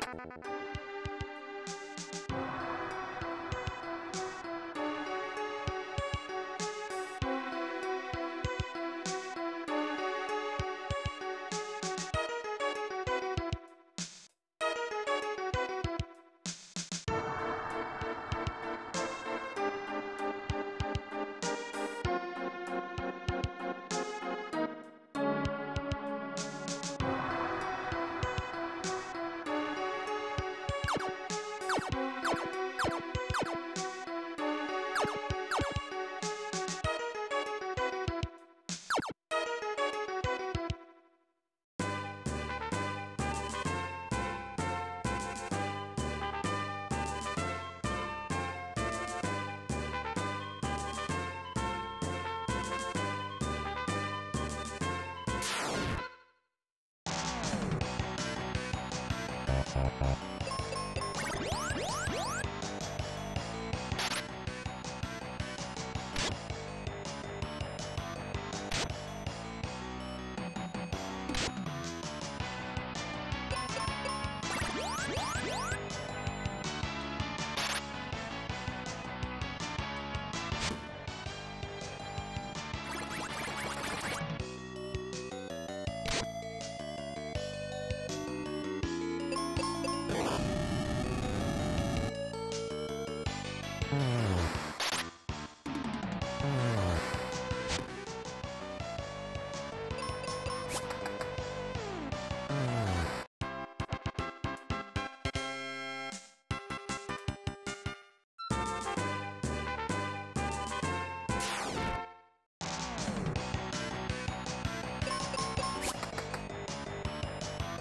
Bye.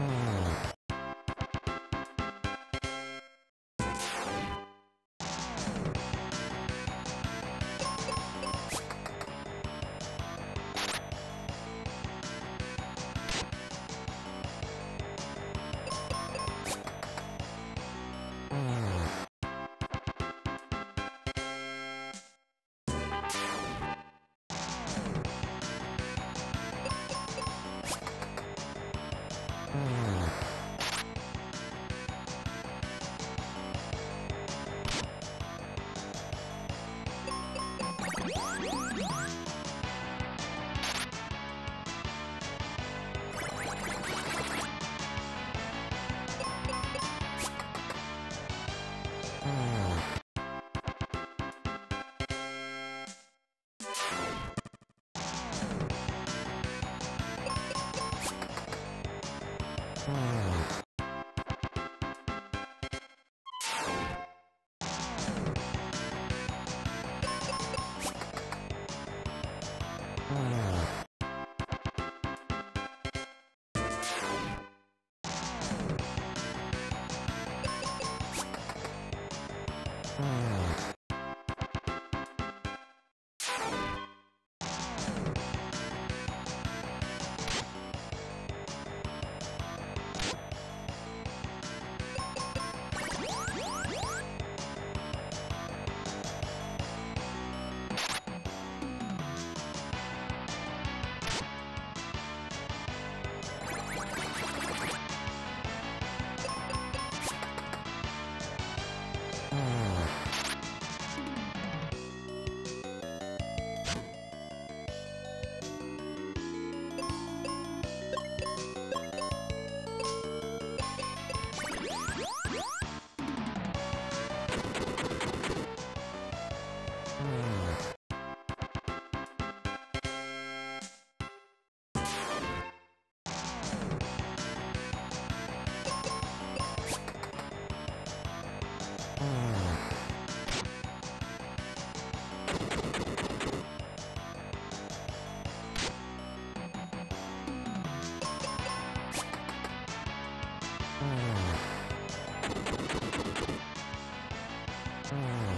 Oh. Oh. Mm.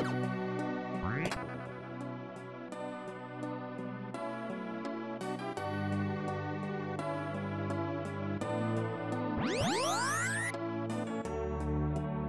you